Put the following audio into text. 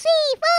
睡一觉。